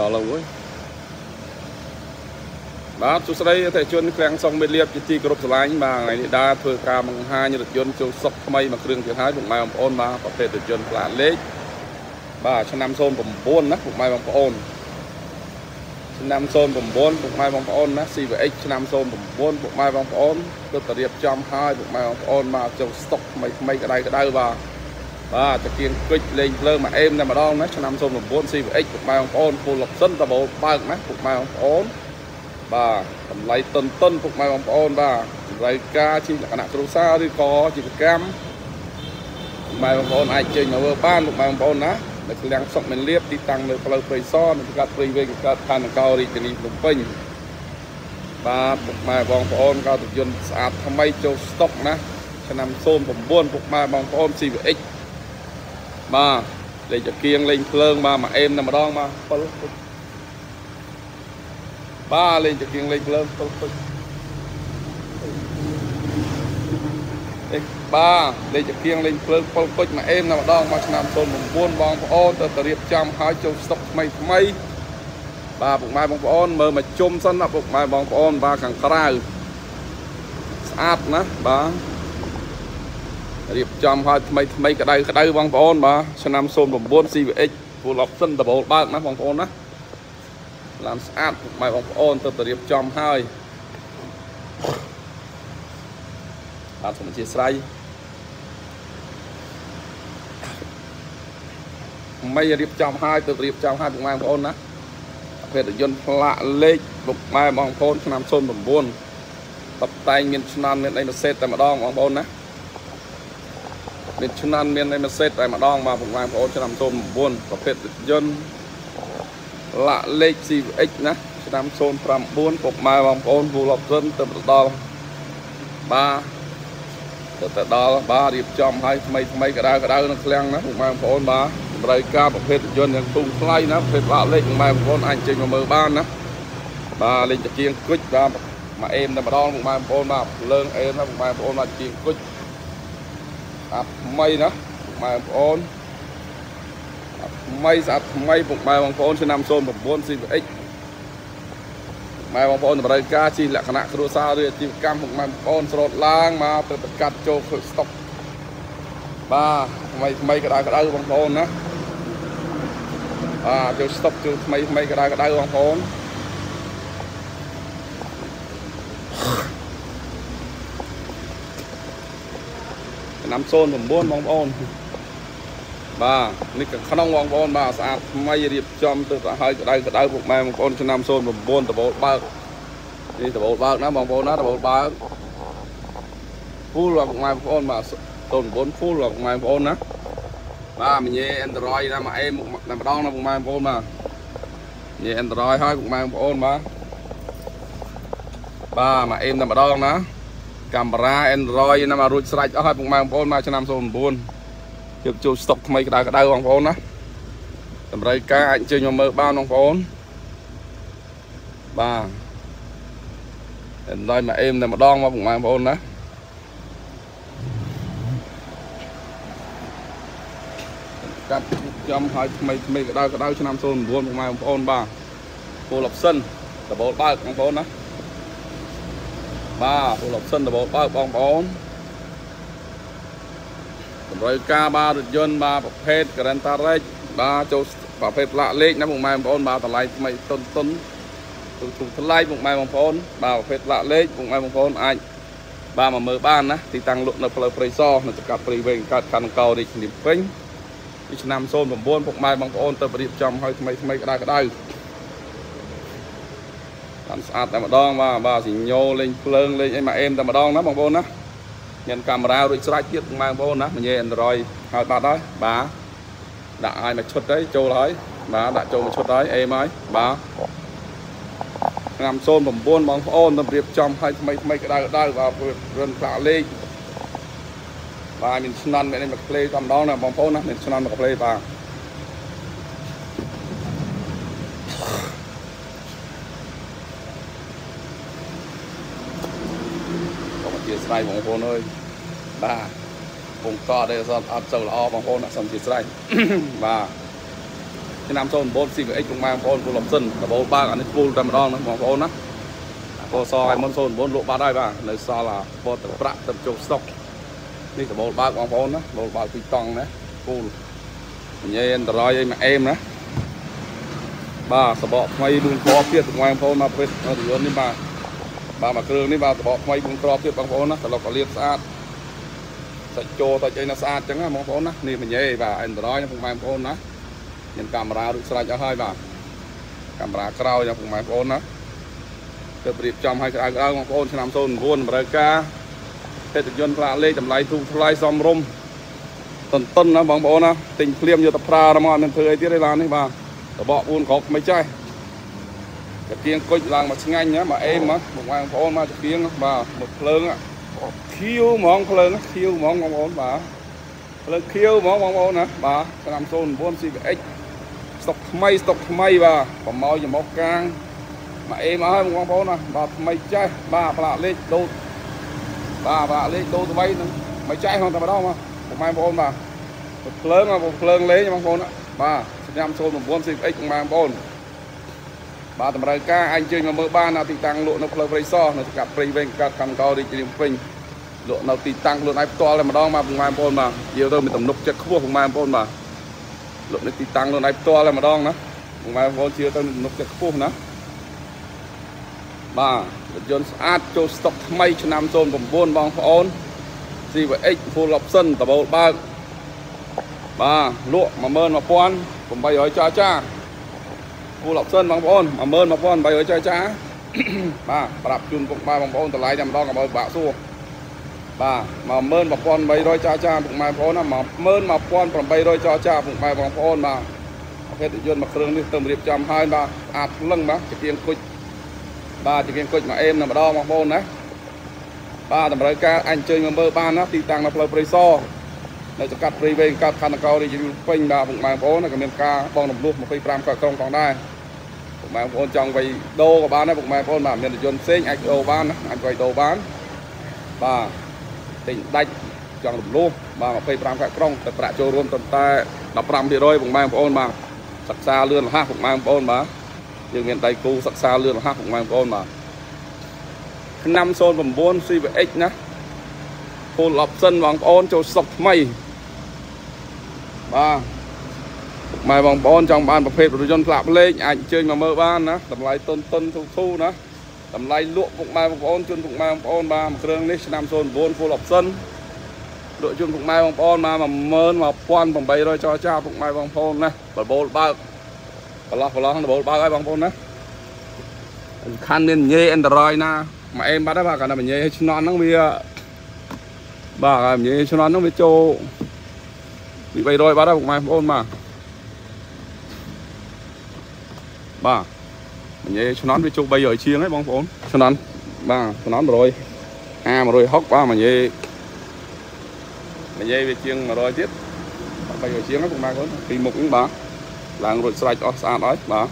ដល់ហើយបាទសួស្តីអតិជនក្រាំងសុងមេលៀបជាទីគោរពស្រឡាញ់បាទថ្ងៃនេះដើរធ្វើការបង្ហាញរថយន្តចូលសុកថ្មីមួយគ្រឿងទៀតហើយពុកម៉ែបងប្អូនបាទប្រភេទរថយន្តផ្លាកលេខបាទឆ្នាំ09ណាពុកម៉ែបងប្អូនឆ្នាំ09ពុកម៉ែបងប្អូនណា CVX ឆ្នាំ09ពុកម៉ែបងប្អូនទើបតែរៀបចំហើយពុកម៉ែបងប្អូនមកចូលស្តុកថ្មីថ្មីក្តៅក្តៅបាទ បាទតាគៀងគិចលេងភ្លើងមកអេមតែម្ដងណាឆ្នាំ09 CVX ពុកម៉ែបងប្អូន full option តបោបើកណាពុកម៉ែបងប្អូនបាទតម្លៃតុនតុនពុកម៉ែបងប្អូនបាទតម្លៃការជាលក្ខណៈគ្រួសារឬក៏ជីវកម្មពុកម៉ែបងប្អូនអាចចេញមកធ្វើបានពុកម៉ែបងប្អូនណានៅឃ្លាំងសុកមិនលៀបទីតាំងនៅផ្លូវព្រៃសរនៅកាត់ព្រៃវែងកាត់ឋានកោរាជធានីភ្នំពេញបាទពុកម៉ែបងប្អូនក៏ទយន្តស្អាតថ្មីចូលស្តុកណាឆ្នាំ09ពុកម៉ែបងប្អូន CVX បាទលេខអាគៀងលេងភ្លើងបាទមកអេមតែម្ដងបាទ7បាទលេងចង្គៀងលេងភ្លើងពុលពុលអេបាទលេងចង្គៀងលេងភ្លើងពុលពុជមកអេមតែម្ដងមកឆ្នាំ09បងប្អូនទៅទៅរៀបចំឲ្យចូលស្តុកថ្មីថ្មីបាទពុកម៉ែបងប្អូនមើលមកជុំសិនណាពុកម៉ែបងប្អូនបាទខាងក្រៅស្អាតណាបាទ រៀបចំឲ្យថ្មីថ្មីក្តៅក្តៅបងប្អូនបាទឆ្នាំ09 CVX full option double បើកណាបងប្អូនណាឡានស្អាតម៉ែបងប្អូនទៅទៅរៀបចំហើយបាទសូមអធិស្ឋានមិនរៀបចំហើយទៅរៀបចំហើយពុកម៉ែបងប្អូនណាភេទយន្តផ្លាកលេខពុកម៉ែបងប្អូនឆ្នាំ09តបតែងមានឆ្នាំមានអីមួយសេតតែម្ដងបងប្អូនណា មានឆ្នាំមានអីមួយសេតតែម្ដងបាទពុកម៉ែបងប្អូនឆ្នាំ09ប្រភេទយន្តលាក់លេខ CVX ណាឆ្នាំ09ពុកម៉ែបងប្អូនពូលប់សិនទៅដល់បាទទៅទៅដល់បាទរៀបចំឲ្យថ្មីថ្មីក្តៅក្តៅនៅឃ្លាំងណាពុកម៉ែបងប្អូនបាទតម្រូវការប្រភេទយន្តយ៉ាងទូថ្លៃណាប្រភេទលាក់លេខពុកម៉ែបងប្អូនអាចចេញមកមើលបានណាបាទលេខតាគៀងគុជបាទមកអេមតែម្ដងពុកម៉ែបងប្អូនបាទលើងអេមណាពុកម៉ែបងប្អូនបាទជាងគុជ អាប់ថ្មីណាពុកម៉ែបងប្អូនថ្មីស្អាតថ្មីពុកម៉ែបងប្អូនឆ្នាំ09 CVX ម៉ែបងប្អូនតម្រូវការជីលក្ខណៈគ្រួសារឬអាជីវកម្មពុកម៉ែបងប្អូនស្រោតឡើងមកទៅប្រកាត់ចូលធ្វើស្តុកបាទថ្មីថ្មីក្តៅក្តៅបងប្អូនណាបាទចូលស្តុកចូលថ្មីថ្មីក្តៅក្តៅបងប្អូន ឆ្នាំ09បងប្អូនបាទនេះក៏ក្នុងបងប្អូនបាទស្អាតថ្មីរៀបចំទៅទៅឲ្យក្តៅក្តៅពុកម៉ែបងប្អូនឆ្នាំ09ដបូលបើកនេះដបូលបើកណាបងប្អូនណាដបូលបើកពូលបងប្អូនបងប្អូនបាទ09ពូលបងប្អូនបងប្អូនណាបាទមញ៉េ Android ណាមកអេមុខតែម្ដងណាបងប្អូនបងប្អូនបាទញ៉េ Android ហើយបងប្អូនបងប្អូនបាទបាទមកអេមតែម្ដងណា កាមេរ៉ា Android ណាមករួចស្រេចអស់ហើយបងប្អូនមកឆ្នាំ09យកចូលស្តុកថ្មីក្តៅក្តៅបងប្អូនណាតម្រូវការអាចអញ្ជើញមកមើលបានបងប្អូនបាទតែដល់មកអេមតែម្ដងមកបងប្អូនណាកាត់ចំឲ្យថ្មីថ្មីក្តៅក្តៅឆ្នាំ09បងប្អូនបាទពូលអបសិនដបូលបើកបងប្អូនណា បាទពូលអបសិនដបូលបើកបងប្អូនតម្រូវការបាទរថយន្តបាទប្រភេទ Granta Rex បាទចូលប្រភេទផ្លាកលេខណាបងម៉ែបងប្អូនបាទតម្លៃថ្មីតុនតុនទូទូថ្លៃបងម៉ែបងប្អូនបាទប្រភេទផ្លាកលេខបងម៉ែបងប្អូនអាចបាទមកមើលបានណាទីតាំងលក់នៅផ្លូវព្រៃសរនៅសង្កាត់ព្រៃវែងកើតខណ្ឌកោរាជធានីពេញពីឆ្នាំ09ពុកម៉ែបងប្អូនទៅរៀបចំឲ្យថ្មីថ្មីក្តៅក្តៅ តាមស្អាតតែម្ដងបាទបាទស៊ីញោលេងភ្លើងលេងអីមកអេមតែម្ដងណាបងប្អូនណាមានកាមេរ៉ារួចស្រេចទៀតបងប្អូនណាមញ៉េ Android ហើយបាត់ហើយបាទដាក់ឲ្យមួយឈុតទៅចូលហើយបាទដាក់ចូលមួយឈុតហើយអេមហើយបាទឆ្នាំ09បងប្អូនទៅរៀបចំឲ្យថ្មីថ្មីក្តៅក្តៅបាទរិនផ្លាកលេខបាទមានឆ្នាំមានមួយផ្លេតែម្ដងណាបងប្អូនណាមានឆ្នាំមួយផ្លេបាទជា ស្រ័យបងប្អូនអើយបាទពងកទេអត់អត់សូវល្អបងប្អូនអត់សំជាស្រ័យបាទឆ្នាំ09 CVX ពុកម៉ែបងប្អូន full option ដបូលបើកអានេះ full តែម្ដងណាបងប្អូនណាពណ៌សឲ្យមុន09លក់បាត់ហើយបាទនៅសល់អាពណ៌ទឹកប្រាក់ទឹកជោគស្តុកនេះដបូលបើកបងប្អូនណាដបូលបើកពីតង់ណា full ញ៉ៃអន្តរាយឲ្យមកអេមណាបាទសបកថ្មី4គ្រាប់ទៀតបងប្អូនមកពេលរយន្តនេះបាទ បាទមកគ្រឿងនេះបាទសបកថ្មី4គ្រាប់ទៀតបងប្អូនណាត្រឡប់កលៀបស្អាតសាច់ជោសាច់អីណាស្អាតចឹងណាបងប្អូនណានេះមញ៉េបាទអន្តរាយណាបងប្អូនណាមានកាមេរ៉ារួចស្រេចអស់ហើយបាទកាមេរ៉ាក្រោយណាបងប្អូនណាទៅប្រៀបចំឲ្យក្តៅក្តៅបងប្អូនឆ្នាំ09តម្រូវការទេតយន្តផ្លាកលេខតម្លៃទូថ្លៃសមរម្យតន្តិនណាបងប្អូនណាទិញភ្លាមយកទៅប្រើមកអត់មានធ្វើអីទៀតទេឡាននេះបាទតបក4គ្រាប់មិនចេះ កាទៀងគុជឡើងមកឆ្ងាញ់ណាមកអេមមកបងប្អូនមកកាទៀងបាទមកភ្លើងខៀវហ្មងភ្លើងខៀវហ្មងបងប្អូនបាទភ្លើងខៀវហ្មងបងប្អូនណាបាទឆ្នាំ09 CVX ស្តុកថ្មីស្តុកថ្មីបាទប្រម៉ោយចំមុខកាងមកអេមកហើយបងប្អូនណាបាទថ្មីចេះបាទផ្លាកលេខដូតបាទផ្លាកលេខដូតថ្មីនឹងមិនចេះហ្នឹងតែម្ដងមកបងប្អូនបាទភ្លើងភ្លើងលេងបងប្អូនបាទឆ្នាំ09 CX បងប្អូន បាទតម្រូវការអាចជួយមកមើលបាននៅទីតាំងលក់នៅផ្លូវព្រៃសរនៅស្កាត់ព្រៃវែងកាត់កម្មកោរាជធានីពេញលក់នៅទីតាំងខ្លួនឯងផ្ទាល់តែម្ដងបាទបងប្អូនបាទយកទៅមានទំនុកចិត្តខ្ពស់បងប្អូនបាទលក់នៅទីតាំងខ្លួនឯងផ្ទាល់តែម្ដងណាបងប្អូនជឿទៅទំនុកចិត្តខ្ពស់ណាបាទរថយន្តស្អាតចូលស្តុកថ្មីឆ្នាំ09បងប្អូន CVX full option ដបូលបើកបាទលក់11800ចាចា full option បងប្អូន11800ចាចាបាទប្រាប់ជូនពុកម៉ែបងប្អូនតម្លៃតែម្ដងកុំឲ្យបាក់សួរបាទ11800ចាចាពុកម៉ែបងប្អូនណា11800ចាចាពុកម៉ែបងប្អូនបាទប្រភេទយន្តមួយគ្រឿងនេះទៅរៀបចំហើយបាទស្អាតភ្លឹងបាទជាគៀងគុជបាទជាគៀងគុជមកអេមតែម្ដងបងប្អូនណាបាទតម្រូវការអញ្ជើញមកមើលបានណាទីតាំងនៅផ្លូវព្រៃសរនៅចង្កាត់ព្រៃវែងកាត់ខណ្ឌនគររាជធានីពេញបាទបងប្អូនក៏មានការបងរំលោះ25កក្រុងផងដែរ បងប្អូនចង់វៃដូរក៏បានដែរបងប្អូនបាទមានរថយន្តផ្សេងអាចដូរបានអាចវៃដូរបានបាទទិញដាច់ចង់រំលោះបាទ25កក្រុងតែប្រាក់ចូលរួមត្រឹមតែ15%បងប្អូនបាទសិក្សាលឿនរហ័សបងប្អូនបាទយើងមានដៃគូសិក្សាលឿនរហ័សបងប្អូនបាទឆ្នាំ09 CVX ណា full option បងប្អូនចូលស្តុកថ្មីបាទ ម៉ែបងប្អូនចង់បានប្រភេទរថយន្តផ្លាកផ្លេកអាចអញ្ជើញមកមើលបានណាតម្លៃតុនតុនធូធូណាតម្លៃលក់ពុកម៉ែបងប្អូនជូនពុកម៉ែបងប្អូនបាទមួយគ្រឿងនេះឆ្នាំ09 full option លក់ជូនពុកម៉ែបងប្អូនមក11800ចរចាពុកម៉ែបងប្អូនណាបបូលបើកប្រឡោះប្រឡោះបបូលបើកហើយបងប្អូនណាសំខាន់មានញេអន្តរយណាមកអេមបាត់ហើយបាទគាត់ថាញេឲ្យឆ្នន់ហ្នឹងវាបាទហើយញេឆ្នន់ហ្នឹងវាចូលពី300បាត់ហើយពុកម៉ែបងប្អូនបាទ បាទញ៉េឆ្នន់វាជុះ300ជាងហើយបងប្អូនឆ្នន់បាទឆ្នន់100 A 160បាទញ៉េញ៉េវាជាង100ទៀត300ជាងហ្នឹងពុកម៉ែបងពីមុខហ្នឹងបាទឡើងរួចស្រេចអស់ស្អាតហើយបាទ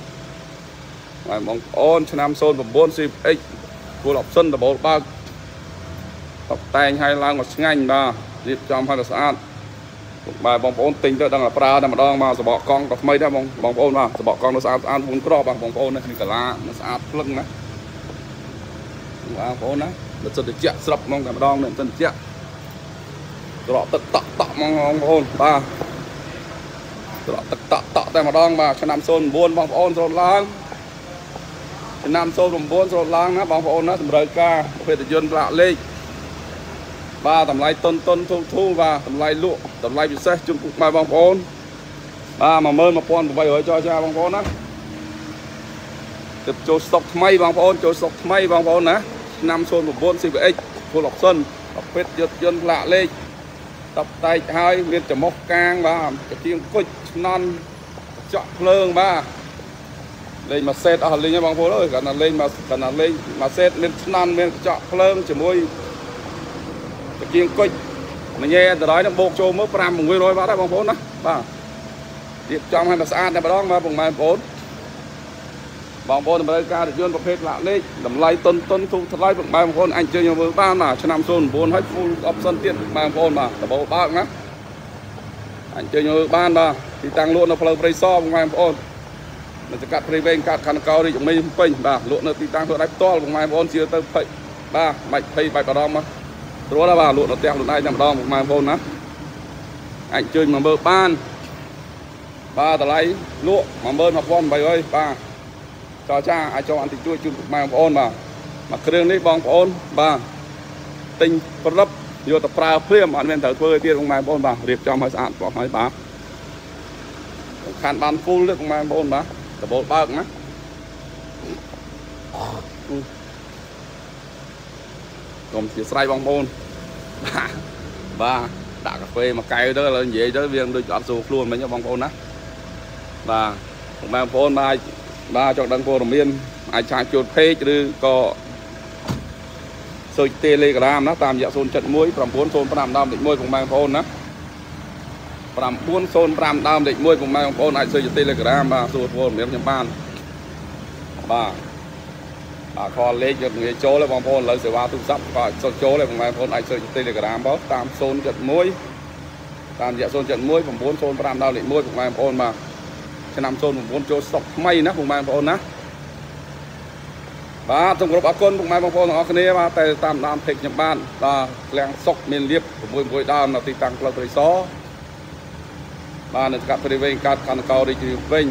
ហើយបងប្អូនឆ្នាំ09 CX full option ដបូលបើកតបតែងឲ្យឡើងមកឆ្ងាញ់បាទរៀបចំឲ្យស្អាត បាទបងប្អូនទិញទៅដឹងតែប្រើតែម្ដងមកសបកកង់ក៏ថ្មីដែរបងបងប្អូនបាទសបកកង់នៅស្អាតស្អាត4គ្រាប់បងប្អូននេះកាឡានៅស្អាតភ្លឹងណាបងប្អូនណាបើសិនតិចស្រាប់ហ្មងតែម្ដងនេះសិនតិចក្រក់ទឹកតក់តក់ហ្មងបងប្អូនបាទក្រក់ទឹកតក់តក់តែម្ដងបាទឆ្នាំ09បងប្អូនស្រោតឡើងឆ្នាំ09ស្រោតឡើងណាបងប្អូនណាតម្រូវការប្រភេទយន្តប្រាក់លេខបាទតម្លៃតុនតុនធូរធូរបាទតម្លៃលក់ តម្លៃពិសេសជូនពុកម៉ែបងប្អូនបាទ11800ចរចាបងប្អូនណាទៅចូលស្តុកថ្មីបងប្អូនចូលស្តុកថ្មីបងប្អូនណាឆ្នាំ09 CVX full option ប្រភេទយន្តយន្តផ្លាកលេខតបតែកហើយមានចំមុះកាងបាទកាទៀងគុជឆ្នន់ចក់ភ្លើងបាទលេងមួយសេតអស់លេងហើយបងប្អូនអើយគាត់ណាលេងមកគាត់ណាលេងមួយសេតមានឆ្នន់មានកញ្ចក់ភ្លើងជាមួយតាគៀងគុជ មញ៉េអន្តរាយនឹងបោកចូលមើល5 600បាត់ហើយបងប្អូនណាបាទរៀបចំឲ្យមកស្អាតតែម្ដងបាទបងប្អូនបងប្អូនតម្រូវការរថយន្តប្រភេទឡាក់លេខតម្លៃតុនតុនទូថ្លៃបងប្អូនអាចជើញមកមើលបានបាទឆ្នាំ09ហើយ full option ទៀតបងប្អូនបាទដបោបើកណាអាចជើញមើលបានបាទទីតាំងលក់នៅផ្លូវព្រៃសរបងប្អូននៅចកាត់ព្រៃវែងកាត់ខណ្ឌកោរាជមេពេញបាទលក់នៅទីតាំងធ្វើដៃផ្ទាល់បងប្អូនជឿទៅភ័យបាទបាច់ភ័យបាច់បារម្ភមក ស្រួលណាបាទលក់នៅផ្ទះខ្លួនឯងតែម្ដងបងប្អូនណាអាចជួយមកមើលបានបាទតម្លៃលក់11800បាទចរចាអាចចូលអន្តជួយជូនបងប្អូនបាទមកគ្រឿងនេះបងប្អូនបាទទិញប្រឹបយកទៅប្រើព្រាមអត់មានត្រូវធ្វើទៀតបងប្អូនបាទរៀបចំឲ្យស្អាតបងហើយបាទសំខាន់បានហ្វូលទេបងប្អូនបាទដបូលបើកណា កុំជាស្រ័យបងប្អូនបាទបាទដាក់កាហ្វេមួយកែវទៅឥឡូវនិយាយទៅវាដូចអត់ស្រួលខ្លួនមិញបងប្អូនណាបាទបងប្អូនបាទបាទចង់ដឹងព័ត៌មានអាចឆាតចូល page ឬក៏សុយ Telegram ណាតាមរយៈ071 905ដើមលេខ1បងប្អូនណា905ដើមលេខ1បងប្អូនអាចសុយ Telegram បាទសួរព័ត៌មានខ្ញុំបានបាទបាទ ខលលេខយកងាយចូលបងប្អូនឥឡូវសេវាទូរស័ព្ទក៏សុខចូលដែរបងប្អូនអាចសុយ Telegram បងតាម071តាមរយៈ071 905ដើមលេខ1បងប្អូនបាទឆ្នាំ09ចូលស្តុកថ្មីណាបងប្អូនណាបាទសូមគោរពអរគុណពុកម៉ែបងប្អូនទាំងអស់គ្នាបាទតែតាមដានពេកខ្ញុំបានបាទក្លាំងសុកមានលៀប6 6ដើមនៅទីតាំងផ្លូវត្រីសបាទនៅកាត់ព្រៃវែងកាត់ខណ្ឌកោរាជវិញ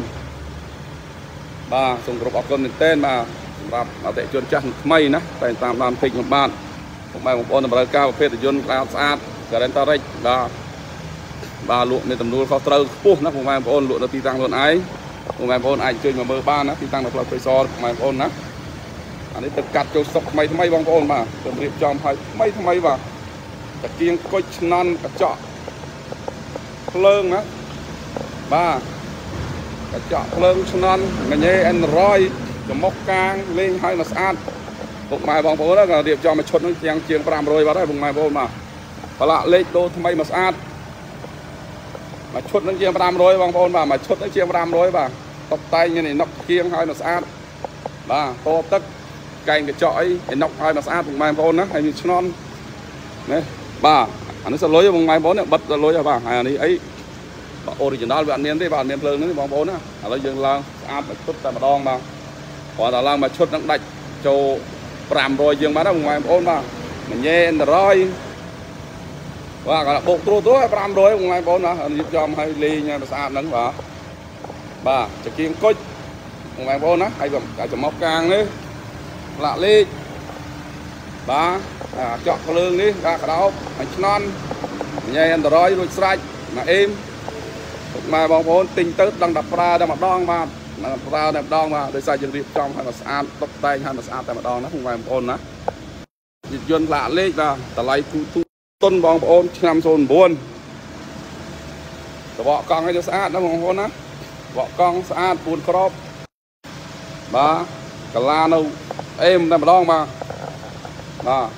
បាទសូមគោរពអរគុណមែនទែនបាទ សម្រាប់អតិជនចាស់ថ្មីណាតែតាមដានពេកខ្ញុំបានពុកម៉ែបងប្អូនតម្រូវការប្រភេទយន្តក្លាស្អាត Garanta Rex បាទបាទលក់មានទំនួលខុសត្រូវខ្ពស់ណាពុកម៉ែបងប្អូនលក់នៅទីតាំងខ្លួនឯងពុកម៉ែបងប្អូនអាចជួយមកមើលបានណាទីតាំងនៅផ្លូវព្រៃសរពុកម៉ែបងប្អូនណាអានេះទៅកាត់ចូលស្តុកថ្មីថ្មីបងប្អូនបាទទៅរៀបចំឲ្យថ្មីថ្មីបាទតាគៀងគុជឆ្នន់កញ្ចក់ភ្លើងណាបាទកញ្ចក់ភ្លើងឆ្នន់ងញ៉េ Android ចំមុខកាងលេងឲ្យមកស្អាតពុកម៉ែបងប្អូនក៏រៀបចំមួយឈុតហ្នឹងជាងជាង500បាត់ហើយពុកម៉ែបងប្អូនបាទប្រឡាក់លេខដូរថ្មីមកស្អាតមួយឈុតហ្នឹងជាង500បងប្អូនបាទមួយឈុតហ្នឹងជាង500បាទតុបតែងមានណុកគៀងឲ្យមកស្អាតបាទតបទឹកកែងកញ្ចក់អីឲ្យណុកឲ្យមកស្អាតបងប្អូនណាហើយមានឆ្នន់ណាបាទអានេះសលុយបងប្អូនបិទសលុយបាទហើយអានេះអីបាទ original វាអត់មានទេបាទអត់មានភ្លើងនេះបងប្អូនណាឥឡូវយើងឡើងស្អាតមកឈុតតែម្ដងបាទ គាត់តែឡើងមកឈុតនឹងដាច់ចូល500យើងបាទណាបងប្អូនបាទមញ៉េ Android បាទគាត់បោកត្រួតត្រួត500បងប្អូនណារៀបចំឲ្យលេងឲ្យស្អាតហ្នឹងបាទបាទចង្គៀងគុជបងប្អូនណាហើយចំមុខកាងនេះផ្លាក់លេខបាទចក់ភ្លើងនេះដាក់កដោបហើយឆ្នន់ញ៉ៃអន្តរយរួចស្រេចមកអេមពុកម៉ែបងប្អូនទិញទៅដឹងតែប្រើតែម្ដងបាទ ប្រើតែម្ដងបាទដោយសារយើងរៀបចំឲ្យមកស្អាតតុបតែងឲ្យមកស្អាតតែម្ដងណាពុកម៉ែបងប្អូនណាយន្តយន្តផ្លាកលេខបាទតម្លៃទូទូទុនបងប្អូនឆ្នាំ09តបកកង់ឲ្យទៅស្អាតណាបងប្អូនណាបកកង់ស្អាត4ក្របបាទកាឡានៅអេមតែម្ដងបាទបាទ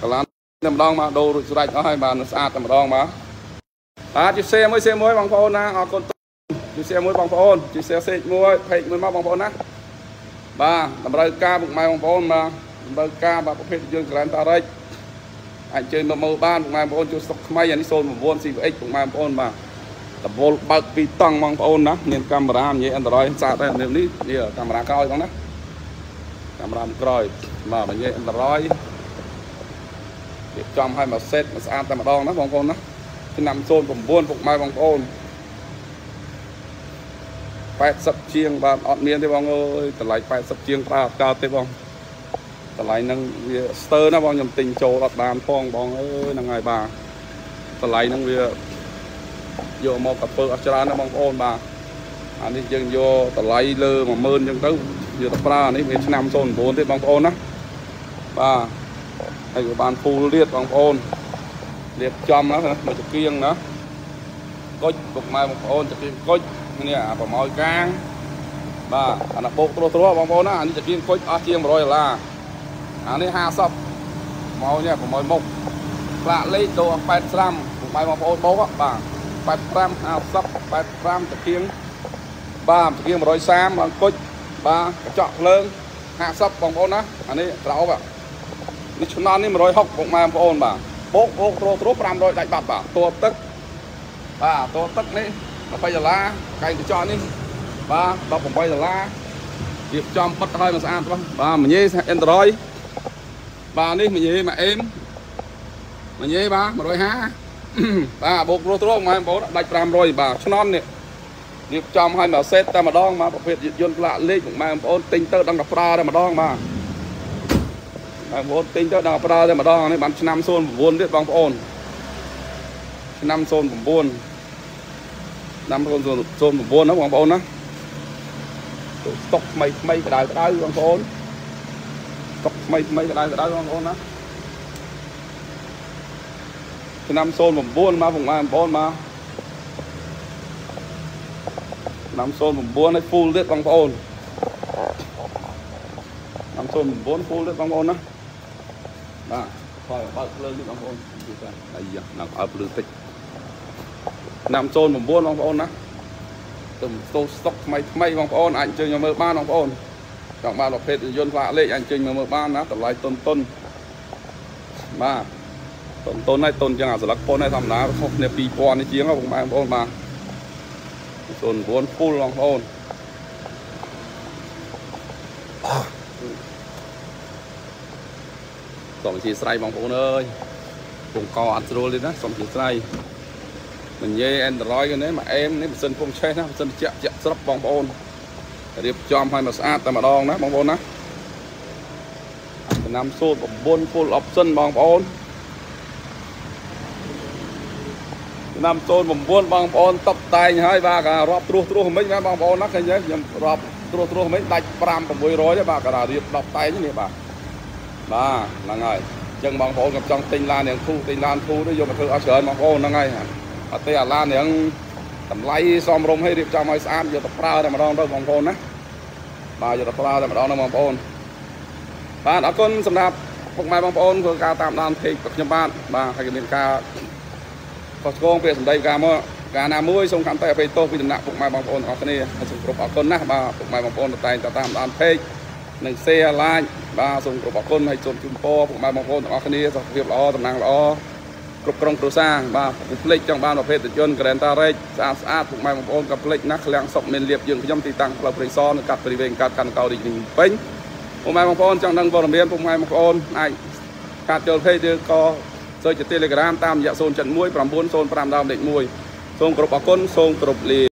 កន្លងតែម្ដងបាទដូររួចស្រេចអស់ហើយបាទស្អាតតែម្ដងបាទបាទជួយ share មួយ share មួយបងប្អូនណាអរគុណ ជួយ share មួយបងប្អូនជួយ share សេកមួយ page មួយមកបងប្អូនណាបាទតម្រូវការពុកម៉ែបងប្អូនបាទតម្រូវការបាទប្រភេទយន្តក្រានតារិចអាចជើញមកមើលបានពុកម៉ែបងប្អូនជួយស្តុកថ្មីអានេះ09 CVX ពុកម៉ែបងប្អូនបាទតវលបើកពីតង់បងប្អូនណាមានកាមេរ៉ានិយាយ Android សាកដែរនេះនេះកាមេរ៉ាក្រោយបងណាកាមេរ៉ាក្រោយបាទនិយាយ Android រៀបចំឲ្យមកសេតមកស្អាតតែម្ដងណាបងប្អូនណាឆ្នាំ09ពុកម៉ែបងប្អូន 80ជាងបាទអត់មានទេបងអើយតម្លៃ80ជាងប្រើអត់កើតទេបងតម្លៃហ្នឹងវាស្ទើរណាបងខ្ញុំទិញចូលអត់បានផងបងអើយហ្នឹងហើយបាទតម្លៃហ្នឹងវាយកមកកាពើអស់ច្រើនណាបងប្អូនបាទអានេះយើងយកតម្លៃលើ10000អញ្ចឹងទៅយកទៅប្រើអានេះវាឆ្នាំ09ទេបងប្អូនណាបាទហើយវាបានពូលលៀតបងប្អូនលៀបចំណាមកចង្គៀងណាគុជពុកម៉ែបងប្អូនចង្គៀងគុជ នេះអាប្រម៉ោយកាងបាទអានេះបោកត្រួសត្រួសបងប្អូនណាអានេះចង្គៀងគុជអស់ជាង100ដុល្លារអានេះ50ម៉ោយនេះប្រម៉ោយមុខផ្លាកលេខដូរ8ស្រាំពុកម៉ែបងប្អូនបោកបាទ85 50 85ចង្គៀងបាទចង្គៀង130បងគុជបាទកញ្ចក់ភ្លើង50បងប្អូនណាអានេះក្រោបនេះឆ្នាំនេះ160បងម៉ែបងប្អូនបាទបោកបោកត្រួត្រួ500ដាច់បាត់បាទតួទឹកបាទតួទឹកនេះ ដុល្លារកែងកញ្ចក់នេះបាទ18ដុល្លាររៀបចំបិទឲ្យមកស្អាតបងបាទមញេ Android បាទនេះមញេមកអេមមញេបាទ150បាទបូករស់ទ្រង់បងប្អូនដាច់500បាទឆ្នន់នេះរៀបចំឲ្យមកសេតតែម្ដងបាទប្រភេទយន្តផ្លាកលេខបងប្អូនទិញទៅដល់តែប្រើតែម្ដងបាទបងប្អូនទិញទៅដល់ប្រើតែម្ដងនេះបានឆ្នាំ09ទៀតបងប្អូនឆ្នាំ09 ឆ្នាំ09ណាបងប្អូនណាស្តុកថ្មីថ្មីក្តៅក្តៅបងប្អូនស្តុកថ្មីថ្មីក្តៅក្តៅបងប្អូនណាឆ្នាំ09មកពុកម៉ែបងប្អូនមកឆ្នាំ09ឲ្យ full ទៀតបងប្អូនឆ្នាំ09 full ទៀតបងប្អូនណាបាទខ້ອຍបើកភ្លើងនេះបងប្អូនគឺថាអាយ៉ាឡើងអើភ្លើងតិច ឆ្នាំ09បងប្អូនណាទៅសូស្តុកថ្មីថ្មីបងប្អូនអាចអញ្ជើញមកមើលបានបងប្អូនចង់បានប្រភេទយន្តផ្លាកលេខអាចអញ្ជើញមកមើលបានណាតម្លៃតុនតុនបាទតុនតុនហើយតុនចឹងអាស្លឹកប៉ុនហើយធម្មតាខុសគ្នា2000នេះជាងបងប្អូនបាទ09 full បងប្អូនសូមអធិស្ឋានបងប្អូនអើយពងកអត់ស្រួលទេណាសូមអធិស្ឋាន មិននិយាយ Android នេះមកអេមនេះម៉ាស៊ីនពងឆេះណាម៉ាស៊ីនជាក់ជាក់ស្រាប់បងប្អូនរៀបចំឲ្យមកស្អាតតែម្ដងណាបងប្អូនណាឆ្នាំសូត្រ9 full option បងប្អូនឆ្នាំ09បងប្អូនតបតែងហើយបាទក៏រាប់ត្រួសត្រួសមិនមែនបងប្អូនណាឃើញទេខ្ញុំរាប់ត្រួសត្រួសមិនដាច់5 600ទេបាទក៏រៀប10តែងនេះបាទបាទហ្នឹងហើយអញ្ចឹងបងប្អូនក៏ចង់ទិញឡាននាងធូទិញឡានធូទៅយកមកធ្វើអត់ច្រើនបងប្អូនហ្នឹងហើយ អត់ទេអាឡានរៀងតម្លៃសមរម្យហើយរៀបចំឲ្យស្អាតយកទៅប្រើតែម្ដងទៅបងប្អូនណាបាទយកទៅប្រើតែម្ដងទៅបងប្អូនបាទអរគុណសម្រាប់ពុកម៉ែបងប្អូនធ្វើការតាមដាន page របស់ខ្ញុំបាទបាទហើយមានការខុសឆ្គងពាក្យសម្ដីការមកការណាមួយសូមកាន់តែអភ័យទោសពីដំណាក់ពុកម៉ែបងប្អូនទាំងអស់គ្នាហើយសូមគោរពអរគុណណាស់បាទពុកម៉ែបងប្អូនតែងតាមដាន page និង share like បាទសូមគោរពអរគុណហើយសូមជូនពរពុកម៉ែបងប្អូនទាំងអស់គ្នាសុខភាពល្អតំណាងល្អ គ្រប់ក្រុងគ្រួសារបាទពុកភ្លេចចង់បានប្រភេទយន្ត Granta Rex ស្អាតស្អាតពុកម៉ែបងប្អូនក៏ភ្លេចណាស់ឃ្លាំងសុកមានលៀបយើងខ្ញុំទីតាំងផ្លូវព្រៃសរនៅកាត់បរិវេណកាត់កាន់កោរីនេះពេញពុកម៉ែបងប្អូនចង់ដឹងព័ត៌មានពុកម៉ែបងប្អូនអាចកាត់ចូល page ឬក៏ចូលជា Telegram តាមរយៈ071 905ដើមលេខ1សូមគោរពអរគុណសូមគោរពលា